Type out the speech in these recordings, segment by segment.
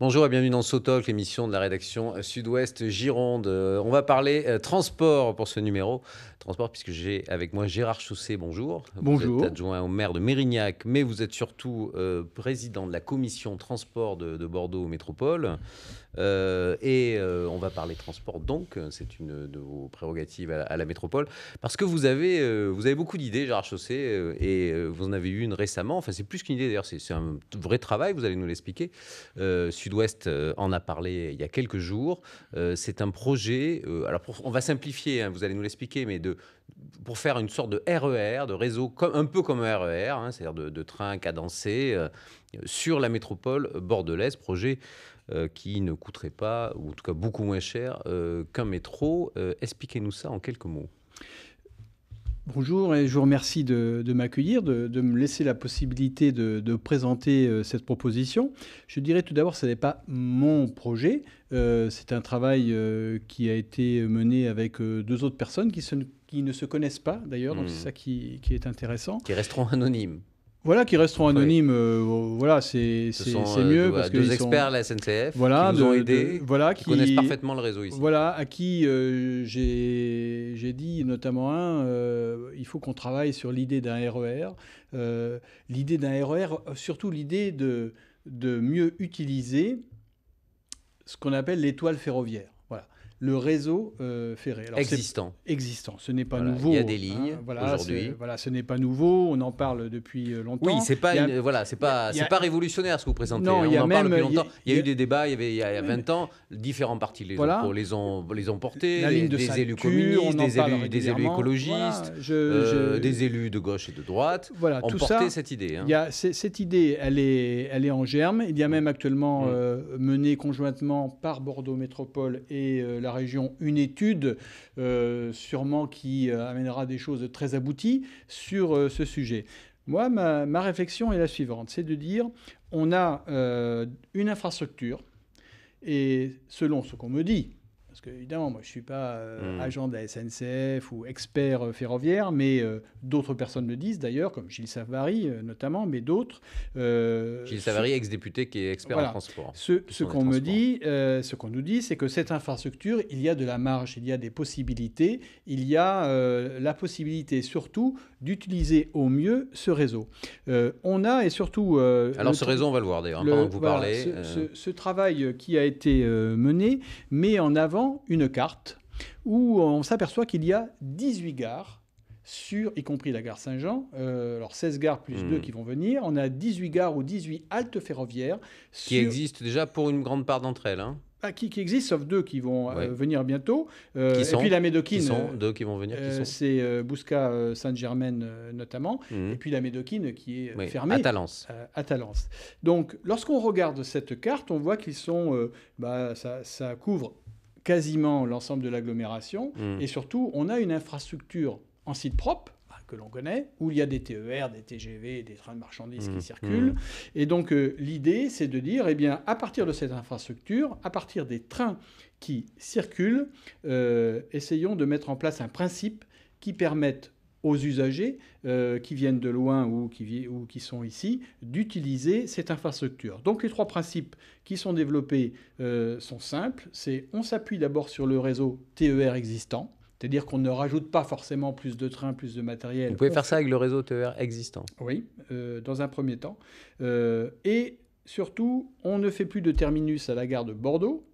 Bonjour et bienvenue dans Sotalk, l'émission de la rédaction Sud-Ouest Gironde. Euh, on va parler euh, transport pour ce numéro. Transport, puisque j'ai avec moi Gérard Chausset, bonjour. Bonjour. Vous êtes adjoint au maire de Mérignac, mais vous êtes surtout euh, président de la commission transport de, de Bordeaux Métropole. Euh, et euh, on va parler transport donc, c'est une de vos prérogatives à la, métropole, parce que vous avez, euh, vous avez beaucoup d'idées, Gérard Chausset, euh, et euh, vous en avez eu une récemment. Enfin, c'est plus qu'une idée d'ailleurs, c'est un vrai travail, vous allez nous l'expliquer. Euh, Sud-Ouest euh, en a parlé il y a quelques jours. Euh, c'est un projet, euh, alors on va simplifier, hein, vous allez nous l'expliquer, mais de, pour faire une sorte de RER, de réseau comme, un peu comme un RER, hein, c'est-à-dire de, de trains cadencés euh, sur la métropole bordelaise, projet euh, qui ne coûterait pas, ou en tout cas beaucoup moins cher euh, qu'un métro. Euh, Expliquez-nous ça en quelques mots. Bonjour et je vous remercie de, de m'accueillir, de, de me laisser la possibilité de, de présenter cette proposition. Je dirais tout d'abord que ce n'est pas mon projet, euh, c'est un travail euh, qui a été mené avec euh, deux autres personnes qui, se- qui ne se connaissent pas d'ailleurs, donc c'est ça qui, qui est intéressant. Qui resteront anonymes. Voilà, qui resteront Oui. anonymes, euh, voilà, c'est c'est euh, mieux deux, parce deux experts sont, à la SNCF voilà, qui nous ont de- aidés, voilà, qui connaissent parfaitement le réseau ici. Voilà, à qui euh, j'ai dit notamment un, il faut qu'on travaille sur l'idée d'un RER. Euh, l'idée d'un RER, euh, surtout l'idée de, de mieux utiliser ce qu'on appelle l'étoile ferroviaire. Le réseau euh, ferré. Alors, Existants. existant, ce n'est pas Voilà, nouveau. il y a des lignes voilà, aujourd'hui. Voilà, ce n'est pas nouveau, on en parle depuis euh, longtemps. Oui, c'est pas, a- une- voilà, c'est pas, c'est pas révolutionnaire ce que vous présentez. Non, hein, il y on a en parle depuis il y a- longtemps. Il y a, eu des débats, il y avait il y a 20 ans, différents partis les, Voilà. ont, les, ont, les ont portés, La ligne de des élus communistes, des élus, des élus régulièrement. écologistes, je- euh, je- des élus de gauche et de droite Voilà, ont tout porté ça. cette idée. hein. Y a, cette idée, elle est, elle est en germe. Il y a même actuellement Mm. mené conjointement par Bordeaux Métropole et euh, région une étude, euh, sûrement qui euh, amènera des choses très abouties sur euh, ce sujet. Moi, ma, réflexion est la suivante, c'est de dire, on a une infrastructure et selon ce qu'on me dit, parce que évidemment, moi je ne suis pas euh, Mm. agent de la SNCF ou expert euh, ferroviaire, mais euh, d'autres personnes le disent d'ailleurs, comme Gilles Savary notamment, mais d'autres. Gilles Savary, ex-député qui est expert Voilà. en transport. ce, ce qu'on me dit, ce qu'on nous dit, c'est que cette infrastructure, il y a de la marge, il y a des possibilités, il y a la possibilité surtout d'utiliser au mieux ce réseau. On a et surtout. Alors ce réseau, on va le voir d'ailleurs, hein, pendant que vous voilà, parlez. Ce, ce- ce travail qui a été mené met en avant une carte où on s'aperçoit qu'il y a 18 gares, sur, y compris la gare Saint-Jean, euh, alors 16 gares plus Mhm. 2 qui vont venir, on a 18 gares ou 18 haltes ferroviaires qui sur- existe déjà pour une grande part d'entre elles. hein, ah, qui, qui existent, sauf deux qui vont euh, venir bientôt. Euh, Qui et sont- puis la Qui Médoquine, sont euh, deux qui vont venir, qui sont c'est Bousca Sainte-Germaine notamment, Mhm. et puis la Médoquine qui est Oui, fermée. à Talence. à Talence. Donc, lorsqu'on regarde cette carte, on voit qu'ils sont, bah, ça, ça couvre quasiment l'ensemble de l'agglomération, Mhm. et surtout, on a une infrastructure en site propre bah, que l'on connaît, où il y a des TER, des TGV, des trains de marchandises Mhm. qui circulent. Mhm. Et donc, euh, l'idée, c'est de dire, eh bien, à partir de cette infrastructure, à partir des trains qui circulent, euh, essayons de mettre en place un principe qui permette aux usagers euh, qui viennent de loin ou qui, vi- ou qui sont ici d'utiliser cette infrastructure. Donc les trois principes qui sont développés euh, sont simples. C'est on s'appuie d'abord sur le réseau TER existant, c'est-à-dire qu'on ne rajoute pas forcément plus de trains, plus de matériel. Vous pouvez On faire ça avec le réseau TER existant. oui, euh, dans un premier temps. Et surtout, on ne fait plus de terminus à la gare de Bordeaux.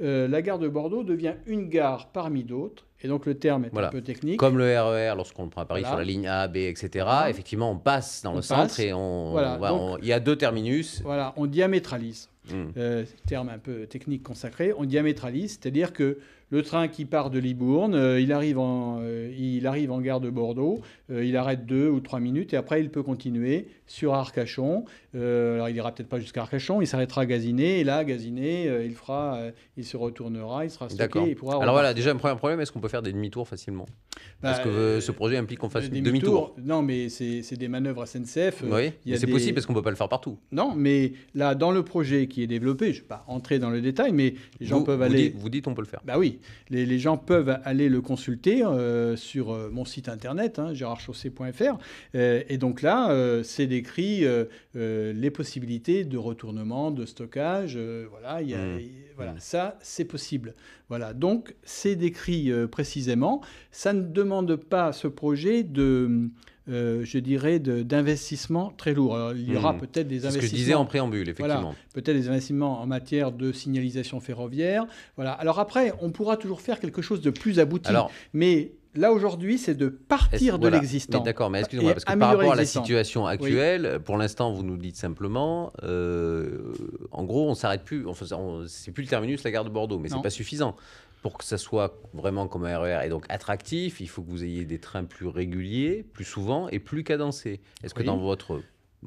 La gare de Bordeaux devient une gare parmi d'autres. Et donc le terme est Voilà. un peu technique. Comme le RER, lorsqu'on le prend à Paris Voilà. sur la ligne A, B, etc. Voilà. Effectivement, on passe dans On le passe. centre et on, donc- on- il y a deux terminus. Voilà, on diamétralise. Mm. Euh, terme un peu technique consacré, on diamétralise, c'est-à-dire que le train qui part de Libourne, euh, il, arrive en, euh, il arrive en gare de Bordeaux, euh, il arrête deux ou trois minutes et après il peut continuer sur Arcachon. Alors il ira peut-être pas jusqu'à Arcachon, il s'arrêtera à Gaziné et là, à Gaziné, il, fera, il se retournera, il sera stocké, il pourra Alors voilà, déjà un premier problème, est-ce qu'on peut faire des demi-tours facilement? Parce Bah, que euh, ce projet implique qu'on fasse demi-tour. Non, mais c'est des manœuvres SNCF. euh, Oui, c'est des- possible parce qu'on ne peut pas le faire partout. Non, mais là, dans le projet qui est développé, je ne vais pas entrer dans le détail, mais les gens vous, peuvent vous aller. dites, vous dites on peut le faire. Bah oui, les, les gens peuvent aller le consulter euh, sur euh, mon site internet, hein, gérardchaussé.fr. Euh, et donc là, euh, c'est décrit euh, euh, les possibilités de retournement, de stockage. euh, voilà, il y a- il- voilà ça, c'est possible. Voilà, donc c'est décrit euh, précisément. Ça ne demande pas ce projet de. euh, je dirais d'investissement très lourd. Alors, il y aura Mm. peut-être des C'est ce que je investissements disais en préambule, effectivement. peut-être des investissements en matière de signalisation ferroviaire. Voilà. Alors après, on pourra toujours faire quelque chose de plus abouti. Alors, mais là aujourd'hui, c'est de partir de l'existant. D'accord, mais excusez-moi, parce que par rapport à la situation actuelle, pour l'instant, vous nous dites simplement, euh, en gros, on s'arrête plus, enfin, c'est plus le terminus, la gare de Bordeaux, mais c'est pas suffisant. Pour que ça soit vraiment comme un RER et donc attractif, il faut que vous ayez des trains plus réguliers, plus souvent et plus cadencés. Est-ce que dans votre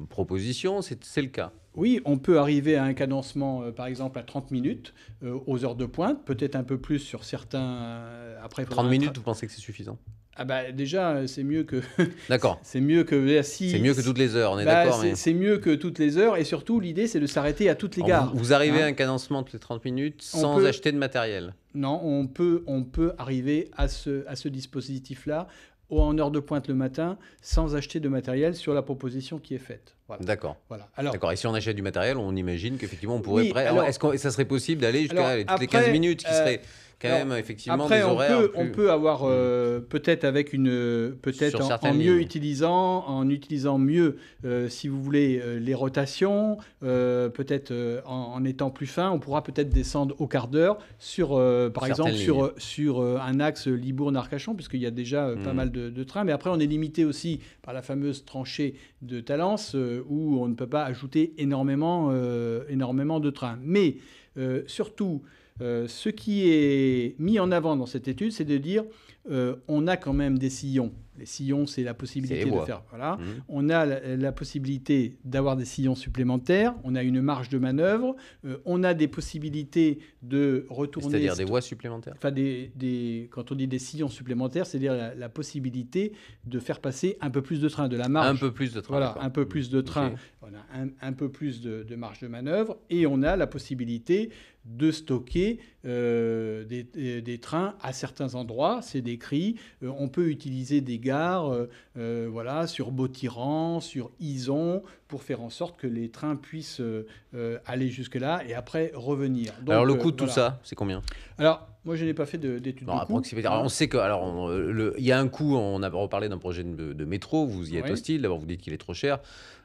proposition, c'est le cas Oui, on peut arriver à un cadencement, euh, par exemple, à 30 minutes euh, aux heures de pointe, peut-être un peu plus sur certains. euh, après, il faudra 30 un minutes, vous pensez que c'est suffisant? Ah bah déjà, c'est mieux que D'accord. c'est mieux que si C'est mieux que toutes les heures, on est bah, d'accord. c'est mais- mieux que toutes les heures et surtout l'idée c'est de s'arrêter à toutes les Alors, gares. Vous, vous arrivez hein. à un cadencement toutes les 30 minutes sans peut- acheter de matériel? Non, on peut, on peut arriver à ce, à ce dispositif-là au- en heure de pointe le matin sans acheter de matériel sur la proposition qui est faite. Voilà. D'accord. voilà. Alors, D'accord. Et si on achète du matériel, on imagine qu'effectivement on pourrait. Oui, alors- est-ce que ça serait possible d'aller jusqu'à Alors, toutes les après, 15 minutes, qui euh, serait quand alors, même effectivement après, des on horaires plus- on peut avoir euh, peut-être avec une peut-être Sur en, mieux lignes. utilisant en utilisant mieux euh, si vous voulez euh, les rotations euh, peut-être euh, en, en étant plus fin on pourra peut-être descendre au quart d'heure sur euh, par Certaines exemple sur lignes. euh, sur euh, un axe Libourne-Arcachon puisqu'il y a déjà euh, pas Mhm. mal de, de trains mais après on est limité aussi par la fameuse tranchée de Talence euh, où on ne peut pas ajouter énormément euh, énormément de trains mais euh, surtout euh, ce qui est mis en avant dans cette étude, c'est de dire euh, on a quand même des sillons. Les sillons, c'est la possibilité de faire. Voilà. Mhm. On a la, la possibilité d'avoir des sillons supplémentaires. On a une marge de manœuvre. euh, on a des possibilités de retourner. C'est-à-dire des voies supplémentaires. Enfin, des, des- quand on dit des sillons supplémentaires, c'est-à-dire la, la possibilité de faire passer un peu plus de trains, de la marge. Un peu plus de train. Voilà, un peu plus de trains. Ok. On a un, un peu plus de, de marge de manœuvre et on a la possibilité de stocker euh, des, des- des trains à certains endroits. C'est décrit. Euh, on peut utiliser des gares euh, euh, voilà, sur Beautiran, sur Ison, pour faire en sorte que les trains puissent euh, euh, aller jusque-là et après revenir. Donc, Alors le euh, coût de tout ça, c'est combien? Alors, moi, je n'ai pas fait de- d'études Non, de approximativement. Alors, on sait que, alors, euh, il y a un coût. On a reparlé d'un projet de, de métro. Vous y êtes Oui. hostile. D'abord, vous dites qu'il est trop cher.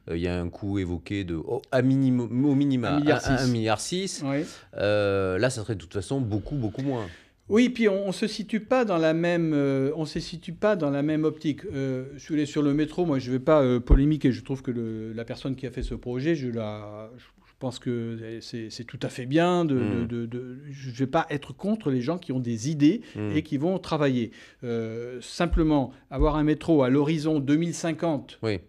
Euh, il y a un coût évoqué de au, à minimum, au minima Un milliard un- un six. milliard six. Oui. Euh, là, ça serait de toute façon beaucoup, beaucoup moins. Oui, puis on, on se situe pas dans la même, euh, on se situe pas dans la même optique. Euh, sur le métro, moi je vais pas euh, polémiquer. Je trouve que le- la personne qui a fait ce projet, je la, pense que c'est tout à fait bien. De, Mm. de- de- de- je vais pas être contre les gens qui ont des idées Hmm. et qui vont travailler. Euh, simplement, avoir un métro à l'horizon 2050. Oui.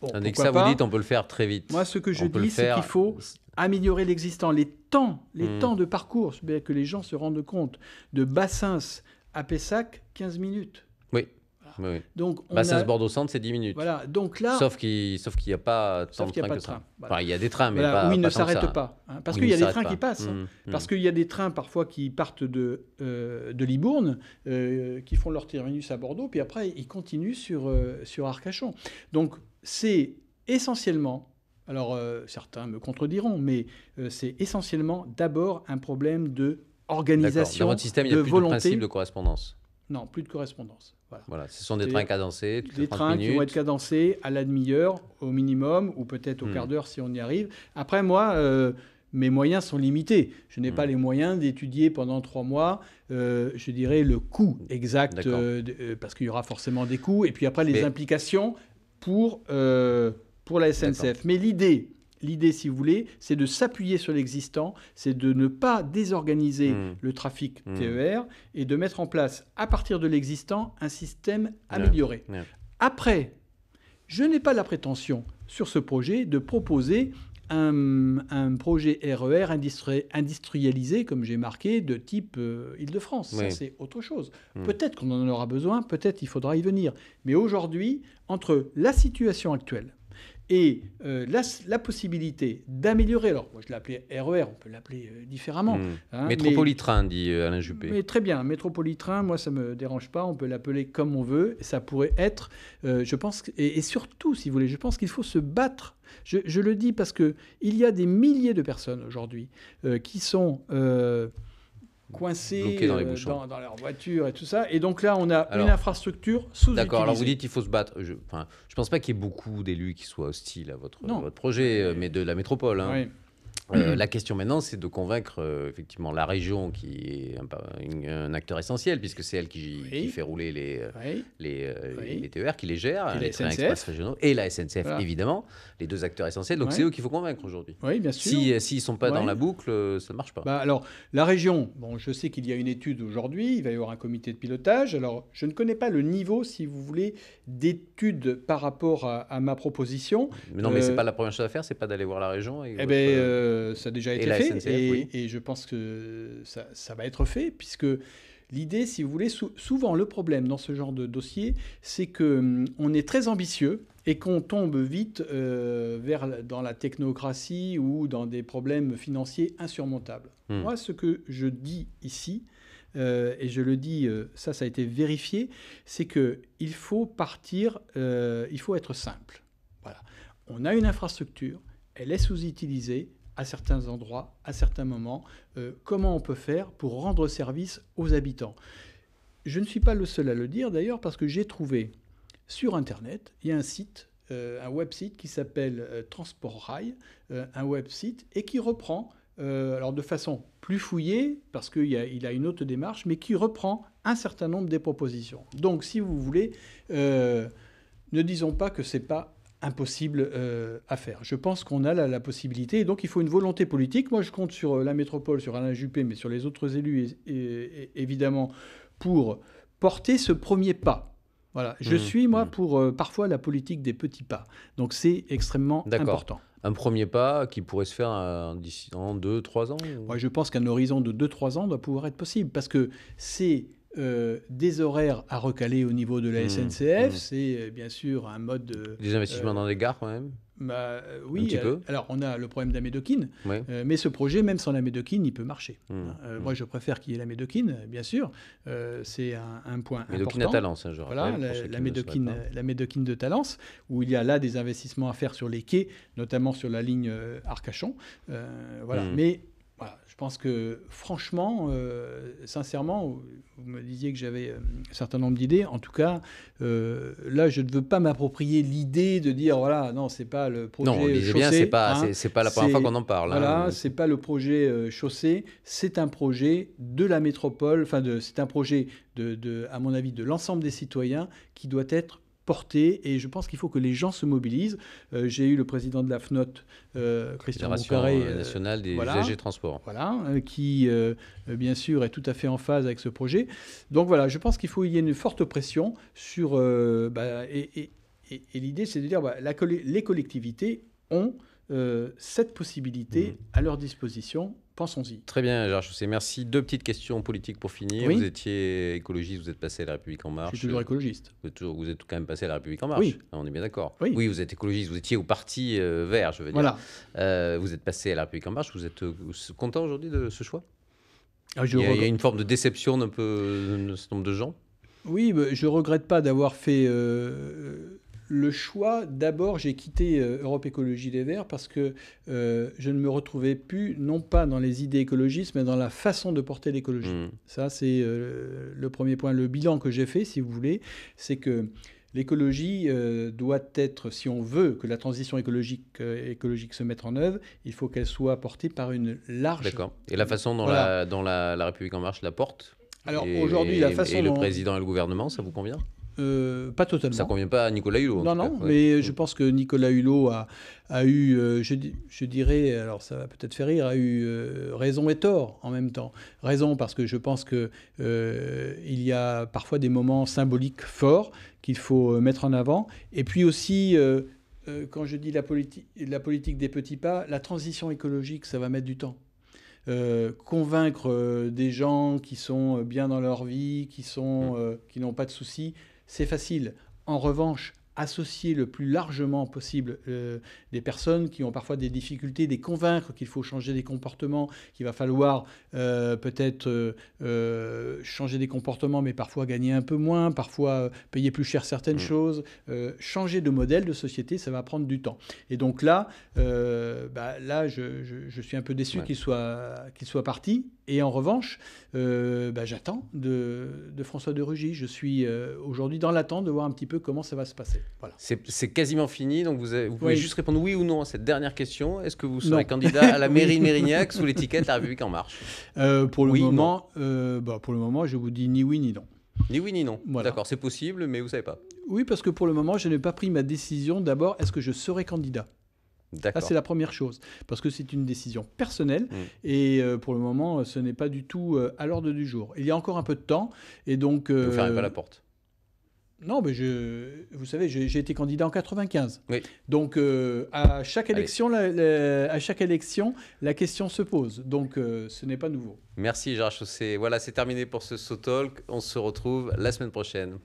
bon, pourquoi ça, vous dites, on peut le faire très vite. Moi, ce que je On dis, c'est faire. qu'il faut améliorer l'existant, les temps, les Mm. temps de parcours, que les gens se rendent compte. De Bassins à Pessac, 15 minutes. Oui. Oui. Donc, on Bassins a- Bordeaux Centre, c'est 10 minutes. Voilà, donc là, Sauf qu'il sauf qu'il n'y a pas tant Sauf de trains que de ça. train. Voilà. Enfin, il y a des trains, mais voilà, pas, où ils pas ne s'arrêtent pas. hein, parce qu'il y a des trains qui pas. passent. hein. Mm, mm. Parce qu'il y a des trains parfois qui partent de, euh, de Libourne, euh, qui font leur terminus à Bordeaux, puis après ils continuent sur, euh, sur Arcachon. Donc c'est essentiellement, alors certains me contrediront, mais c'est essentiellement d'abord un problème de organisation, Dans votre système, il n'y a de plus volonté. de principe de correspondance. Non, plus de correspondance. Voilà. Voilà, ce sont des trains cadencés Des 30 trains minutes. qui vont être cadencés à la demi-heure au minimum, ou peut-être au Hmm. quart d'heure si on y arrive. Après, moi, euh, mes moyens sont limités. Je n'ai Hmm. pas les moyens d'étudier pendant trois mois, euh, je dirais, le coût exact, euh, parce qu'il y aura forcément des coûts, et puis après les Mais- implications pour, pour la SNCF. Mais l'idée, l'idée, si vous voulez, c'est de s'appuyer sur l'existant, c'est de ne pas désorganiser Hmm. le trafic Hmm. TER et de mettre en place, à partir de l'existant, un système amélioré. Après, je n'ai pas la prétention sur ce projet de proposer un, projet RER e industrialisé, comme j'ai marqué, de type euh, Île-de-France. Ça, c'est autre chose. Hmm. Peut-être qu'on en aura besoin, peut-être il faudra y venir. Mais aujourd'hui, entre la situation actuelle, et euh, la, possibilité d'améliorer, alors moi je l'ai appelé RER, on peut l'appeler euh, différemment. Hmm. Hein, métropolitrain, dit euh, Alain Juppé. Mais très bien, métropolitrain, moi ça ne me dérange pas, on peut l'appeler comme on veut, ça pourrait être, je pense, et, surtout si vous voulez, je pense qu'il faut se battre. Je, je, le dis parce qu'il y a des milliers de personnes aujourd'hui qui sont coincés dans, euh, dans, leur voiture et tout ça. Et donc là, on a une infrastructure sous D'accord, alors vous dites qu'il faut se battre. Je ne je pense pas qu'il y ait beaucoup d'élus qui soient hostiles à votre, votre projet, euh, mais de la métropole. Hein. Oui. Euh, la question maintenant, c'est de convaincre euh, effectivement la région, qui est un, acteur essentiel, puisque c'est elle qui, fait rouler les, euh, les, TER, qui les gère, les trains express régionaux, et la SNCF, évidemment, les deux acteurs essentiels. Donc c'est eux qu'il faut convaincre aujourd'hui. Oui, bien sûr. S'ils si, ne sont pas dans la boucle, ça ne marche pas. Bah, alors, la région, bon, je sais qu'il y a une étude aujourd'hui, il va y avoir un comité de pilotage. Alors, je ne connais pas le niveau, si vous voulez, d'études par rapport à, ma proposition. Mais non, mais c'est pas la première chose à faire, c'est pas d'aller voir la région. Et eh ben, euh, ça a déjà été fait et, je pense que ça, va être fait puisque l'idée, si vous voulez, souvent le problème dans ce genre de dossier, c'est que hum, on est très ambitieux et qu'on tombe vite euh, vers dans la technocratie ou dans des problèmes financiers insurmontables. Hmm. Moi, ce que je dis ici, euh, et je le dis, ça, ça a été vérifié, c'est que il faut partir, il faut être simple. Voilà, on a une infrastructure, elle est sous-utilisée, à certains endroits, à certains moments, euh, comment on peut faire pour rendre service aux habitants. Je ne suis pas le seul à le dire d'ailleurs parce que j'ai trouvé sur Internet, il y a un site, euh, un website qui s'appelle euh, Transport Rail, un website, et qui reprend, alors de façon plus fouillée, parce qu'il a, a une autre démarche, mais qui reprend un certain nombre des propositions. Donc si vous voulez, ne disons pas que ce n'est pas impossible euh, à faire. Je pense qu'on a la, possibilité, et donc il faut une volonté politique. Moi, je compte sur euh, la métropole, sur Alain Juppé, mais sur les autres élus, évidemment, pour porter ce premier pas. Voilà, je mmh, suis, moi, mmh. pour euh, parfois la politique des petits pas. Donc c'est extrêmement important. Un premier pas qui pourrait se faire en 2-3 ans Moi, Je pense qu'un horizon de 2-3 ans doit pouvoir être possible, parce que c'est euh, des horaires à recaler au niveau de la mmh, SNCF. Mmh. C'est euh, bien sûr un mode. De, des investissements euh, dans des gares quand même? bah, oui, alors on a le problème de la Médoquine, mais ce projet, même sans la Médoquine, il peut marcher. Mmh, hein. Moi, je préfère qu'il y ait la Médoquine, bien sûr. c'est un, point Médoquine important. à Talence, hein, je Voilà, la, Médoquine, la Médoquine de Talence, où il y a là des investissements à faire sur les quais, notamment sur la ligne Arcachon. voilà, mais je pense que franchement, euh, sincèrement, vous me disiez que j'avais euh, un certain nombre d'idées. En tout cas, euh, là, je ne veux pas m'approprier l'idée de dire voilà, non, c'est pas le projet. Non, chaussée, bien, c'est pas, hein. c'est pas la première fois qu'on en parle. Hein. Voilà, c'est pas le projet chaussée, c'est un projet de la métropole. Enfin, c'est un projet de, de, à mon avis, de l'ensemble des citoyens qui doit être portée et je pense qu'il faut que les gens se mobilisent. Euh, j'ai eu le président de la FNOT, euh, Christian Boucaré, euh, nationale des voilà, usagers transport. Voilà, qui bien sûr est tout à fait en phase avec ce projet. Donc voilà, je pense qu'il faut y ait une forte pression sur... Bah, et, l'idée, c'est de dire bah, la, les collectivités ont cette possibilité mmh. à leur disposition Pensons-y. Très bien, Gérard Chausset. Merci. Deux petites questions politiques pour finir. Vous étiez écologiste, vous êtes passé à la République En Marche. Je suis toujours écologiste. Vous êtes, toujours, vous êtes quand même passé à la République En Marche. Oui. On est bien d'accord. Oui. oui. vous êtes écologiste, vous étiez au Parti euh, Vert, je veux dire. Voilà. Euh, vous êtes passé à la République En Marche. Vous êtes euh, content aujourd'hui de ce choix? Ah, il, y a, il, y a, une forme de déception d'un peu de ce nombre de gens? Oui, je ne regrette pas d'avoir fait le choix, d'abord, j'ai quitté euh, Europe Écologie Les Verts parce que euh, je ne me retrouvais plus, non pas dans les idées écologistes, mais dans la façon de porter l'écologie. Mmh. Ça, c'est euh, le premier point. Le bilan que j'ai fait, si vous voulez, c'est que l'écologie doit être, si on veut que la transition écologique, écologique se mette en œuvre, il faut qu'elle soit portée par une large... D'accord. Et la façon dont, la, la, République En Marche la porte alors aujourd'hui, la façon et le président et le gouvernement, ça vous convient? Euh, pas totalement. Ça convient pas à Nicolas Hulot. Non, non, mais je pense que Nicolas Hulot a, a eu, euh, je, je, dirais, alors ça va peut-être faire rire, a eu euh, raison et tort en même temps. Raison parce que je pense que il y a parfois des moments symboliques forts qu'il faut mettre en avant, et puis aussi euh, quand je dis la, la politique des petits pas, la transition écologique, ça va mettre du temps. Euh, convaincre des gens qui sont bien dans leur vie, qui, sont, mmh. qui n'ont pas de soucis, c'est facile. En revanche, associer le plus largement possible euh, des personnes qui ont parfois des difficultés, les convaincre qu'il faut changer des comportements, qu'il va falloir euh, peut-être euh, changer des comportements, mais parfois gagner un peu moins, parfois payer plus cher certaines mmh. choses. changer de modèle de société, ça va prendre du temps. Et donc là, bah, là je, je, suis un peu déçu qu'il soit, qu'il soit parti. Et en revanche, bah, j'attends de, de, François de Rugy. Je suis aujourd'hui dans l'attente de voir un petit peu comment ça va se passer. C'est quasiment fini, donc vous, vous pouvez juste répondre oui ou non à cette dernière question. Est-ce que vous serez candidat à la mairie de Mérignac sous l'étiquette La République En Marche? Euh, pour, le moment, euh, bah, pour le moment, je vous dis ni oui ni non. Ni oui ni non. D'accord, c'est possible, mais vous savez pas. Oui, parce que pour le moment, je n'ai pas pris ma décision. D'abord, est-ce que je serai candidat? Ça, c'est la première chose, parce que c'est une décision personnelle mm. et euh, pour le moment, ce n'est pas du tout à l'ordre du jour. Il y a encore un peu de temps et donc. Vous ne fermez pas la porte non, mais je, vous savez, j'ai été candidat en 95. Oui. Donc, euh, à, chaque élection, la, à chaque élection, la question se pose. Donc, euh, ce n'est pas nouveau. Merci, Gérard Chaussé. Voilà, c'est terminé pour ce So Talk. On se retrouve la semaine prochaine.